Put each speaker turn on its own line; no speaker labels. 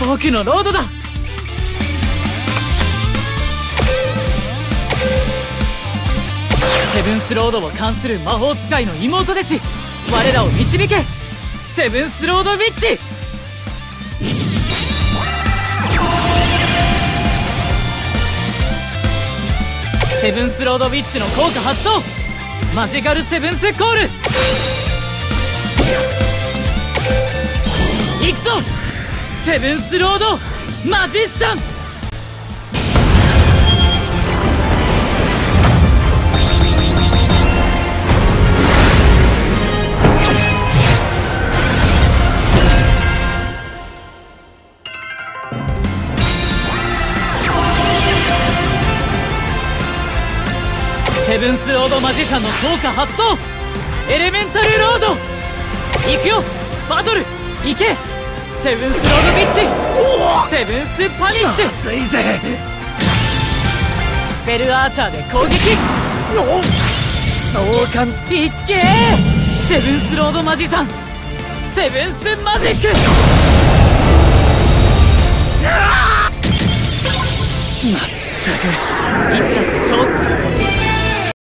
僕のロードだ。セブンスロードを関する魔法使いの妹弟子。我らを導け。セブンスロードウィッチ。セブンスロードウィッチの効果発動。マジカルセブンスコール。行くぞ。セブンスロードマジシャン。セブンスロードマジシャンの効果発動。エレメンタルロード。行くよ。バトル。行け。セブンスロードビッチ。セブンスパニッシュ
熱いぜ。
スペルアーチャーで攻撃。
召喚
いっけーセブンスロードマジシャン。セブンスマジック。まったく。いつだ